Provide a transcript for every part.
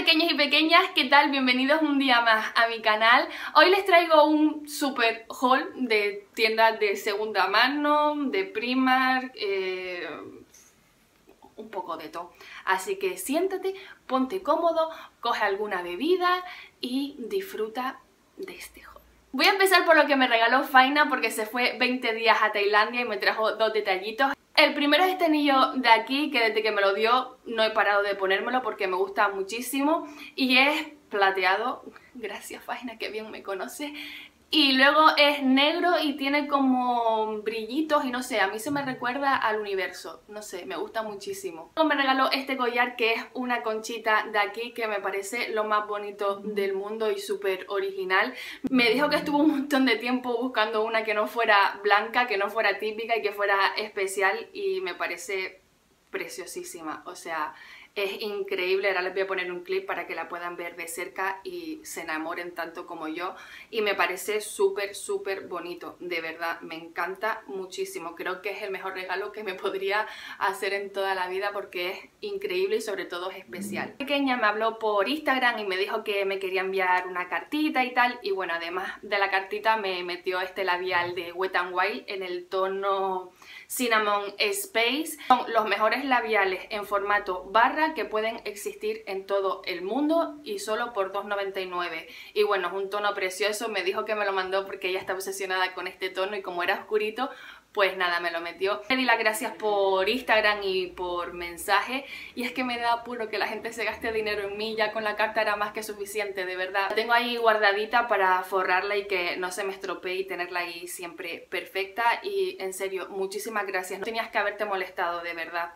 pequeños y pequeñas, ¿qué tal? Bienvenidos un día más a mi canal. Hoy les traigo un super haul de tiendas de segunda mano, de Primark, eh, un poco de todo. Así que siéntate, ponte cómodo, coge alguna bebida y disfruta de este haul. Voy a empezar por lo que me regaló Faina porque se fue 20 días a Tailandia y me trajo dos detallitos. El primero es este anillo de aquí, que desde que me lo dio no he parado de ponérmelo porque me gusta muchísimo. Y es plateado, gracias Faina, que bien me conoce. Y luego es negro y tiene como brillitos y no sé, a mí se me recuerda al universo, no sé, me gusta muchísimo. Me regaló este collar que es una conchita de aquí que me parece lo más bonito del mundo y súper original. Me dijo que estuvo un montón de tiempo buscando una que no fuera blanca, que no fuera típica y que fuera especial y me parece preciosísima, o sea, es increíble, ahora les voy a poner un clip para que la puedan ver de cerca y se enamoren tanto como yo. Y me parece súper, súper bonito, de verdad, me encanta muchísimo. Creo que es el mejor regalo que me podría hacer en toda la vida porque es increíble y sobre todo es especial. Pequeña me habló por Instagram y me dijo que me quería enviar una cartita y tal. Y bueno, además de la cartita me metió este labial de Wet n Wild en el tono Cinnamon Space. Son los mejores labiales en formato barra que pueden existir en todo el mundo y solo por $2.99. Y bueno, es un tono precioso, me dijo que me lo mandó porque ella está obsesionada con este tono y como era oscurito, pues nada, me lo metió. Le di las gracias por Instagram y por mensaje y es que me da apuro que la gente se gaste dinero en mí, ya con la carta era más que suficiente, de verdad. La tengo ahí guardadita para forrarla y que no se me estropee y tenerla ahí siempre perfecta y en serio, muchísimas gracias. No tenías que haberte molestado, de verdad.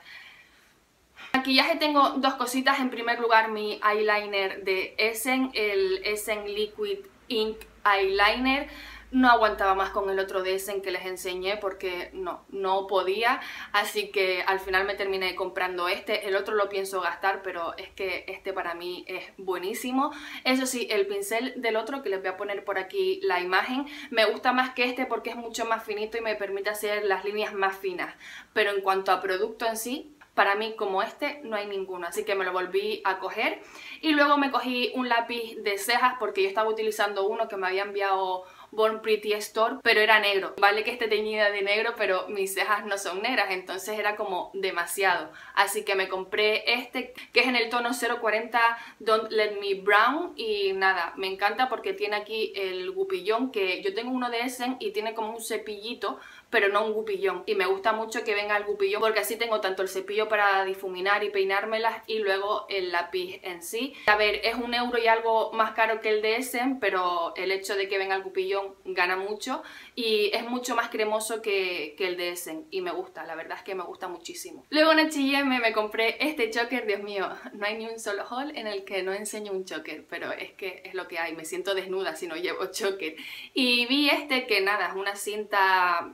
Maquillaje tengo dos cositas, en primer lugar mi eyeliner de Essen, el Essen Liquid Ink Eyeliner. No aguantaba más con el otro de Essen que les enseñé porque no, no podía, así que al final me terminé comprando este, el otro lo pienso gastar, pero es que este para mí es buenísimo. Eso sí, el pincel del otro, que les voy a poner por aquí la imagen, me gusta más que este porque es mucho más finito y me permite hacer las líneas más finas, pero en cuanto a producto en sí, para mí como este no hay ninguno, así que me lo volví a coger y luego me cogí un lápiz de cejas porque yo estaba utilizando uno que me había enviado Born Pretty Store, pero era negro. Vale que esté teñida de negro, pero mis cejas no son negras, entonces era como demasiado. Así que me compré este, que es en el tono 040 Don't Let Me Brown, y nada, me encanta porque tiene aquí el gupillón, que yo tengo uno de Essen y tiene como un cepillito, pero no un gupillón. Y me gusta mucho que venga el gupillón porque así tengo tanto el cepillo para difuminar y peinármelas y luego el lápiz en sí. A ver, es un euro y algo más caro que el de Essen, pero el hecho de que venga el gupillón gana mucho y es mucho más cremoso que, el de Essen y me gusta, la verdad es que me gusta muchísimo. Luego en H&M me compré este choker, Dios mío, no hay ni un solo haul en el que no enseño un choker, pero es que es lo que hay, me siento desnuda si no llevo choker. Y vi este que nada, es una cinta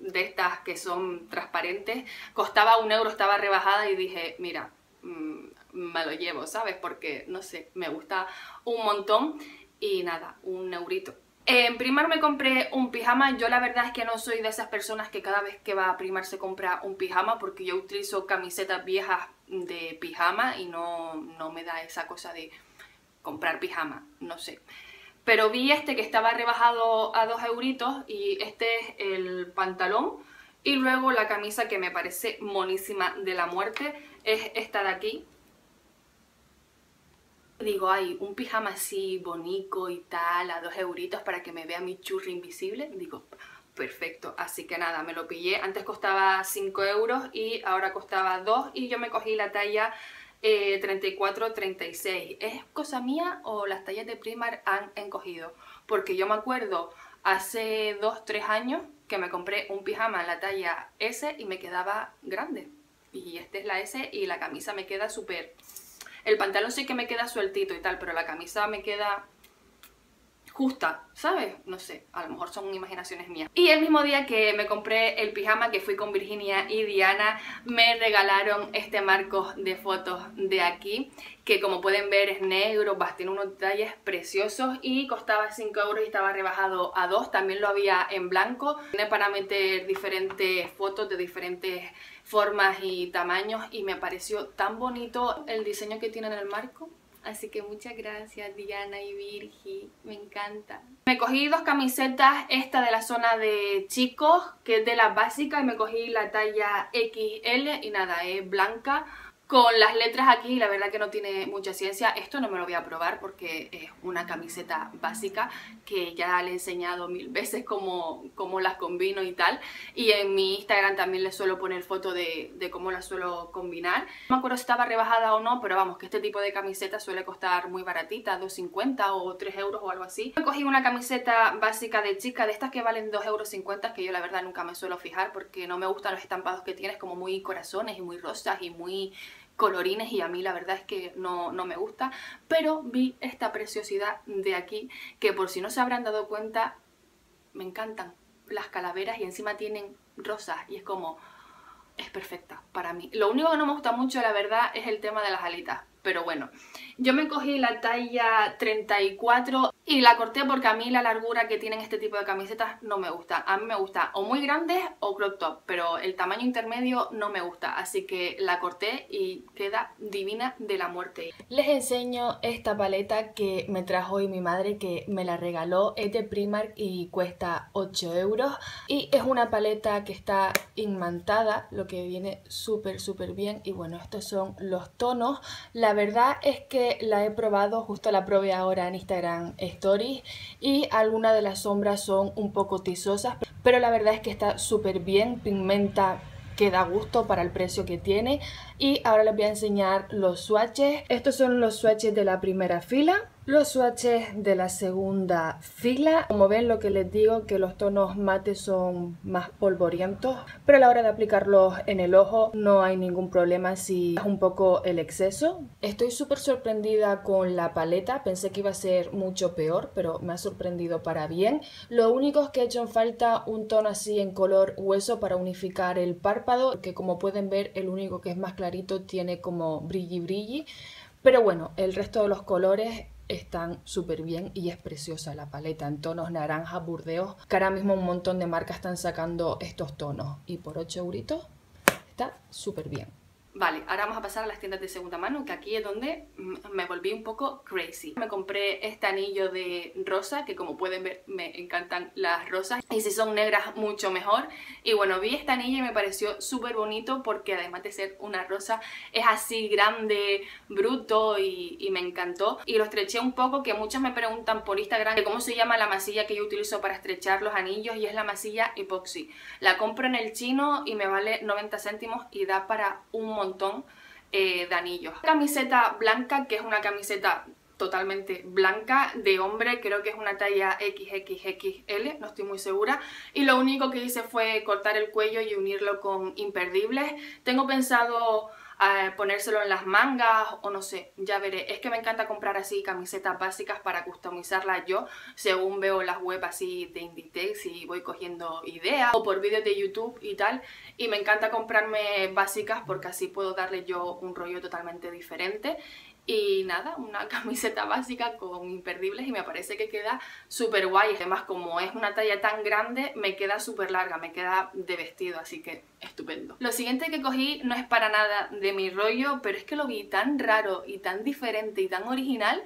de estas que son transparentes, costaba un euro, estaba rebajada y dije, mira, mm, me lo llevo, ¿sabes? Porque, no sé, me gusta un montón y nada, un eurito. En Primar me compré un pijama, yo la verdad es que no soy de esas personas que cada vez que va a Primar se compra un pijama porque yo utilizo camisetas viejas de pijama y no, no me da esa cosa de comprar pijama, no sé. Pero vi este que estaba rebajado a 2 euritos y este es el pantalón y luego la camisa que me parece monísima de la muerte es esta de aquí, Digo, ay, un pijama así bonito y tal, a dos euritos para que me vea mi churri invisible. Digo, perfecto. Así que nada, me lo pillé. Antes costaba 5 euros y ahora costaba 2 y yo me cogí la talla eh, 34-36. ¿Es cosa mía o las tallas de Primark han encogido? Porque yo me acuerdo hace 2-3 años que me compré un pijama en la talla S y me quedaba grande. Y este es la S y la camisa me queda súper el pantalón sí que me queda sueltito y tal, pero la camisa me queda justa, ¿sabes? No sé, a lo mejor son imaginaciones mías. Y el mismo día que me compré el pijama que fui con Virginia y Diana, me regalaron este marco de fotos de aquí, que como pueden ver es negro, tiene unos detalles preciosos y costaba 5 euros y estaba rebajado a 2, también lo había en blanco. Tiene para meter diferentes fotos de diferentes formas y tamaños y me pareció tan bonito el diseño que tiene en el marco Así que muchas gracias Diana y Virgi, me encanta. Me cogí dos camisetas, esta de la zona de chicos, que es de la básica, y me cogí la talla XL y nada, es blanca con las letras aquí, la verdad que no tiene mucha ciencia. Esto no me lo voy a probar porque es una camiseta básica que ya le he enseñado mil veces cómo, cómo las combino y tal. Y en mi Instagram también les suelo poner foto de, de, cómo las suelo combinar. No me acuerdo si estaba rebajada o no, pero vamos, que este tipo de camiseta suele costar muy baratita, 2,50 o 3 euros o algo así. Me cogí una camiseta básica de chica, de estas que valen 2,50 euros, que yo la verdad nunca me suelo fijar porque no me gustan los estampados que tienes, como muy corazones y muy rosas y muy colorines y a mí la verdad es que no, no, me gusta, pero vi esta preciosidad de aquí que por si no se habrán dado cuenta, me encantan las calaveras y encima tienen rosas y es como, es perfecta para mí. Lo único que no me gusta mucho la verdad es el tema de las alitas, pero bueno, yo me cogí la talla 34 y la corté porque a mí la largura que tienen este tipo de camisetas no me gusta. A mí me gusta o muy grandes o crop top, pero el tamaño intermedio no me gusta. Así que la corté y queda divina de la muerte. Les enseño esta paleta que me trajo hoy mi madre que me la regaló. Es de Primark y cuesta 8 euros. Y es una paleta que está imantada, lo que viene súper súper bien. Y bueno, estos son los tonos. Verdad es que la he probado, justo la probé ahora en Instagram Stories y algunas de las sombras son un poco tizosas, pero la verdad es que está súper bien, pigmenta que da gusto para el precio que tiene. Y ahora les voy a enseñar los swatches. Estos son los swatches de la primera fila los swatches de la segunda fila, como ven lo que les digo que los tonos mates son más polvorientos, pero a la hora de aplicarlos en el ojo no hay ningún problema si es un poco el exceso. Estoy súper sorprendida con la paleta, pensé que iba a ser mucho peor, pero me ha sorprendido para bien. Lo único es que he hecho en falta un tono así en color hueso para unificar el párpado, que como pueden ver el único que es más clarito tiene como brilli brilli. Pero bueno, el resto de los colores están súper bien y es preciosa la paleta en tonos naranja, burdeos, que ahora mismo un montón de marcas están sacando estos tonos y por 8 euritos está súper bien. Vale, ahora vamos a pasar a las tiendas de segunda mano, que aquí es donde me volví un poco crazy. Me compré este anillo de rosa, que como pueden ver me encantan las rosas, y si son negras mucho mejor. Y bueno, vi este anillo y me pareció súper bonito porque además de ser una rosa, es así grande, bruto y, me encantó. Y lo estreché un poco, que muchos me preguntan por Instagram de cómo se llama la masilla que yo utilizo para estrechar los anillos, y es la masilla epoxi. La compro en el chino y me vale 90 céntimos y da para un montón eh, de anillos. Camiseta blanca, que es una camiseta totalmente blanca de hombre, creo que es una talla XXXL, no estoy muy segura, y lo único que hice fue cortar el cuello y unirlo con imperdibles. Tengo pensado ponérselo en las mangas o no sé, ya veré. Es que me encanta comprar así camisetas básicas para customizarlas yo según veo las web así de Inditex y voy cogiendo ideas o por vídeos de YouTube y tal. Y me encanta comprarme básicas porque así puedo darle yo un rollo totalmente diferente y nada, una camiseta básica con imperdibles y me parece que queda súper guay. Además, como es una talla tan grande, me queda súper larga, me queda de vestido, así que estupendo. Lo siguiente que cogí no es para nada de mi rollo, pero es que lo vi tan raro y tan diferente y tan original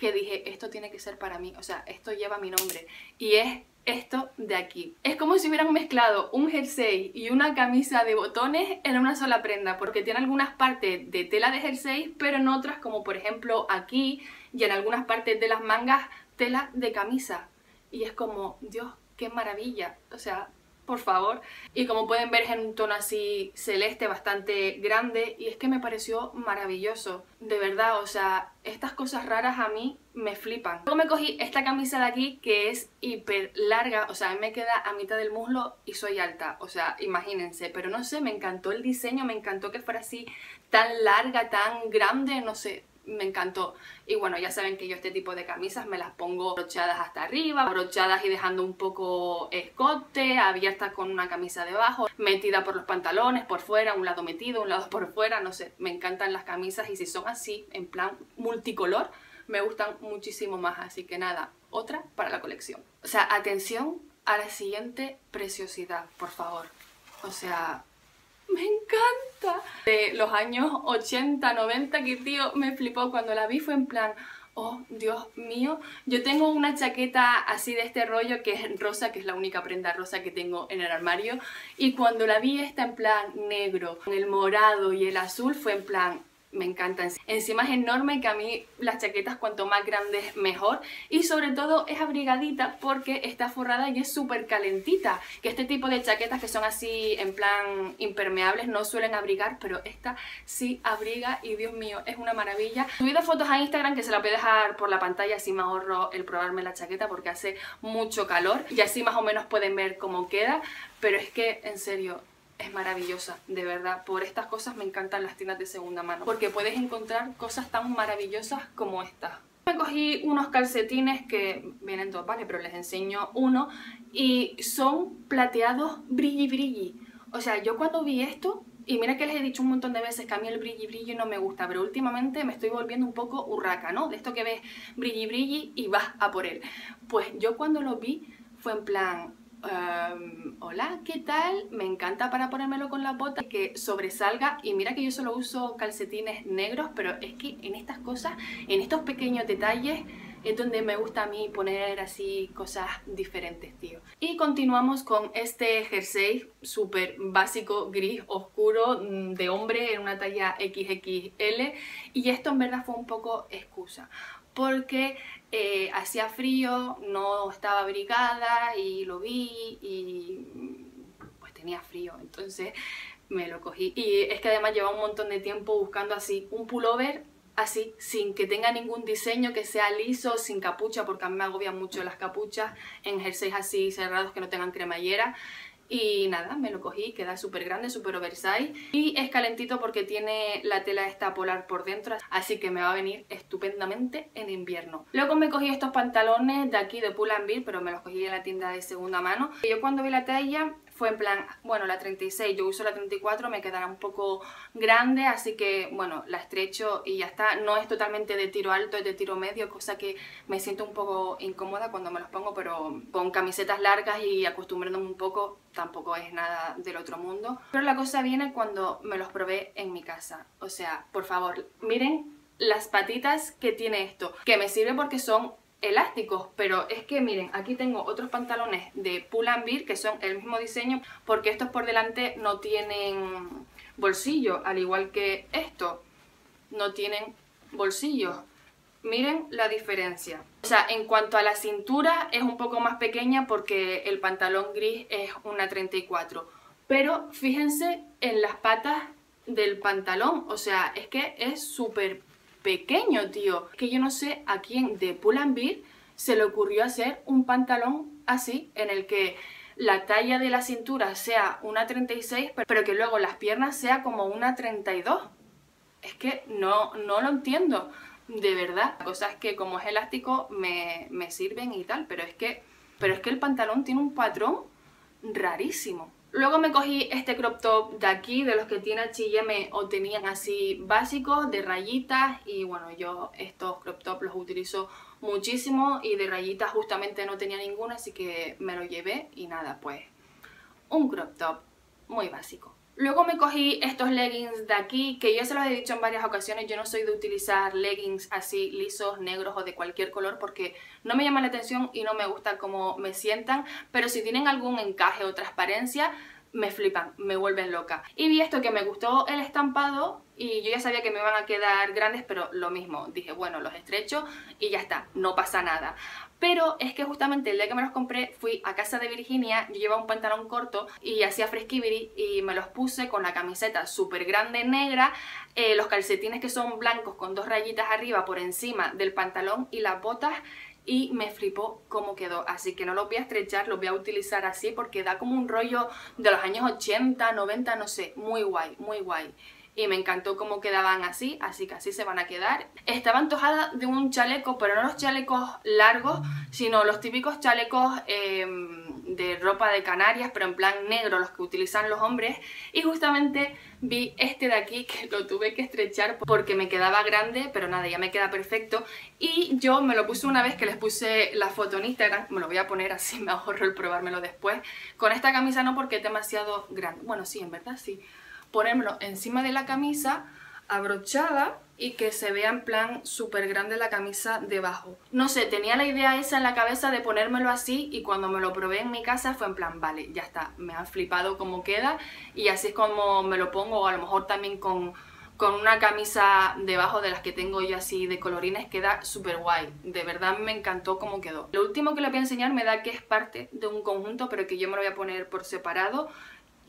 que dije, esto tiene que ser para mí, o sea, esto lleva mi nombre. Y es esto de aquí. Es como si hubieran mezclado un jersey y una camisa de botones en una sola prenda, porque tiene algunas partes de tela de jersey, pero en otras, como por ejemplo aquí, y en algunas partes de las mangas, tela de camisa. Y es como, Dios, qué maravilla. O sea, por favor. Y como pueden ver es en un tono así celeste bastante grande y es que me pareció maravilloso. De verdad, o sea, estas cosas raras a mí me flipan. Luego me cogí esta camisa de aquí que es hiper larga, o sea, me queda a mitad del muslo y soy alta, o sea, imagínense. Pero no sé, me encantó el diseño, me encantó que fuera así tan larga, tan grande, no sé, me encantó. Y bueno, ya saben que yo este tipo de camisas me las pongo brochadas hasta arriba, brochadas y dejando un poco escote, abiertas con una camisa debajo, metida por los pantalones, por fuera, un lado metido, un lado por fuera, no sé, me encantan las camisas y si son así, en plan multicolor, me gustan muchísimo más, así que nada, otra para la colección. O sea, atención a la siguiente preciosidad, por favor. O sea, me encanta. De los años 80, 90, que tío me flipó. Cuando la vi, fue en plan, oh Dios mío, yo tengo una chaqueta así de este rollo que es rosa, que es la única prenda rosa que tengo en el armario, y cuando la vi esta en plan negro, con el morado y el azul, fue en plan, me encantan. Encima es enorme que a mí las chaquetas cuanto más grandes mejor y sobre todo es abrigadita porque está forrada y es súper calentita. Que este tipo de chaquetas que son así en plan impermeables no suelen abrigar, pero esta sí abriga y Dios mío, es una maravilla. He subido fotos a Instagram que se la voy a dejar por la pantalla así me ahorro el probarme la chaqueta porque hace mucho calor y así más o menos pueden ver cómo queda, pero es que en serio es maravillosa, de verdad. Por estas cosas me encantan las tiendas de segunda mano, porque puedes encontrar cosas tan maravillosas como estas. Me cogí unos calcetines que vienen dos, ¿vale? Pero les enseño uno y son plateados brilli brilli. O sea, yo cuando vi esto, y mira que les he dicho un montón de veces que a mí el brilli brilli no me gusta, pero últimamente me estoy volviendo un poco urraca, ¿no? De esto que ves brilli brilli y vas a por él. Pues yo cuando lo vi fue en plan, Em, hola, ¿qué tal? Me encanta para ponérmelo con la bota que sobresalga y mira que yo solo uso calcetines negros, pero es que en estas cosas, en estos pequeños detalles es donde me gusta a mí poner así cosas diferentes, tío. Y continuamos con este jersey súper básico, gris, oscuro, mm, de hombre en una talla XXL y esto en verdad fue un poco excusa porque eh, hacía frío, no estaba abrigada y lo vi y pues tenía frío, entonces me lo cogí. Y es que además lleva un montón de tiempo buscando así un pullover así, sin que tenga ningún diseño, que sea liso, sin capucha, porque a mí me agobian mucho las capuchas en jerseys así cerrados que no tengan cremallera. Y nada, me lo cogí, queda súper grande, súper oversize y es calentito porque tiene la tela esta polar por dentro, así que me va a venir estupendamente en invierno. Luego me cogí estos pantalones de aquí de Pull pero me los cogí en la tienda de segunda mano. Yo cuando vi la talla fue en plan, bueno, la 36, yo uso la 34, me quedará un poco grande, así que, bueno, la estrecho y ya está. No es totalmente de tiro alto, es de tiro medio, cosa que me siento un poco incómoda cuando me los pongo, pero con camisetas largas y acostumbrándome un poco, tampoco es nada del otro mundo. Pero la cosa viene cuando me los probé en mi casa. O sea, por favor, miren las patitas que tiene esto, que me sirve porque son elásticos, pero es que miren, aquí tengo otros pantalones de Pull Bear que son el mismo diseño porque estos por delante no tienen bolsillo, al igual que estos no tienen bolsillos. Miren la diferencia. O sea, en cuanto a la cintura es un poco más pequeña porque el pantalón gris es una 34. Pero fíjense en las patas del pantalón, o sea, es que es súper pequeño, tío. Que yo no sé a quién de Pull&Bear se le ocurrió hacer un pantalón así, en el que la talla de la cintura sea una 36, pero que luego las piernas sea como una 32. Es que no, no lo entiendo, de verdad. Cosas que como es elástico me, me sirven y tal, pero es que, pero es que el pantalón tiene un patrón rarísimo. Luego me cogí este crop top de aquí, de los que tiene H&M o tenían así básicos, de rayitas. Y bueno, yo estos crop top los utilizo muchísimo y de rayitas justamente no tenía ninguna, así que me lo llevé. Y nada, pues un crop top muy básico. Luego me cogí estos leggings de aquí, que ya se los he dicho en varias ocasiones, yo no soy de utilizar leggings así lisos, negros o de cualquier color porque no me llama la atención y no me gusta cómo me sientan, pero si tienen algún encaje o transparencia, me flipan, me vuelven loca. Y vi esto que me gustó el estampado y yo ya sabía que me iban a quedar grandes, pero lo mismo, dije, bueno, los estrecho y ya está, no pasa nada. Pero es que justamente el día que me los compré fui a casa de Virginia, yo llevaba un pantalón corto y hacía fresquibiri y me los puse con la camiseta súper grande negra, eh, los calcetines que son blancos con dos rayitas arriba por encima del pantalón y las botas y me flipó cómo quedó. Así que no lo voy a estrechar, lo voy a utilizar así porque da como un rollo de los años 80, 90, no sé, muy guay, muy guay. Y me encantó cómo quedaban así, así que así se van a quedar. Estaba antojada de un chaleco, pero no los chalecos largos, sino los típicos chalecos em, de ropa de Canarias, pero en plan negro, los que utilizan los hombres. Y justamente vi este de aquí que lo tuve que estrechar porque me quedaba grande, pero nada, ya me queda perfecto. Y yo me lo puse una vez que les puse la foto en Instagram, me lo voy a poner así, me ahorro el probármelo después. Con esta camisa no porque es demasiado grande, bueno sí, en verdad sí. Ponérmelo encima de la camisa, abrochada y que se vea en plan súper grande la camisa debajo. No sé, tenía la idea esa en la cabeza de ponérmelo así y cuando me lo probé en mi casa fue en plan, vale, ya está, me ha flipado cómo queda y así es como me lo pongo, o a lo mejor también con, con una camisa debajo de las que tengo yo así de colorines queda súper guay, de verdad me encantó cómo quedó. Lo último que le voy a enseñar me da que es parte de un conjunto pero que yo me lo voy a poner por separado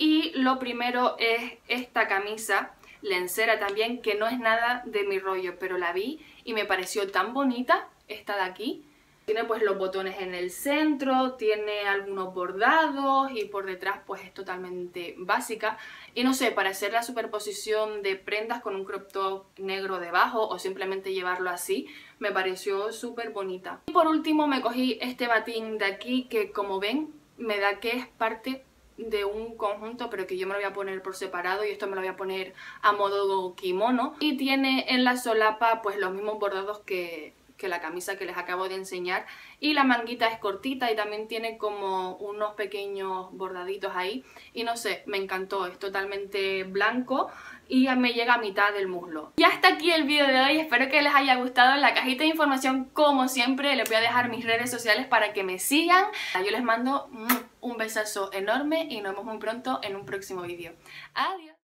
y lo primero es esta camisa lencera también, que no es nada de mi rollo, pero la vi y me pareció tan bonita esta de aquí. Tiene pues los botones en el centro, tiene algunos bordados y por detrás pues es totalmente básica. Y no sé, para hacer la superposición de prendas con un crop top negro debajo o simplemente llevarlo así, me pareció súper bonita. Y por último me cogí este batín de aquí que como ven me da que es parte de un conjunto pero que yo me lo voy a poner por separado y esto me lo voy a poner a modo kimono y tiene en la solapa pues los mismos bordados que, que la camisa que les acabo de enseñar y la manguita es cortita y también tiene como unos pequeños bordaditos ahí y no sé, me encantó, es totalmente blanco y me llega a mitad del muslo. Y hasta aquí el vídeo de hoy, espero que les haya gustado. En la cajita de información, como siempre, les voy a dejar mis redes sociales para que me sigan. Yo les mando un besazo enorme y nos vemos muy pronto en un próximo vídeo. Adiós.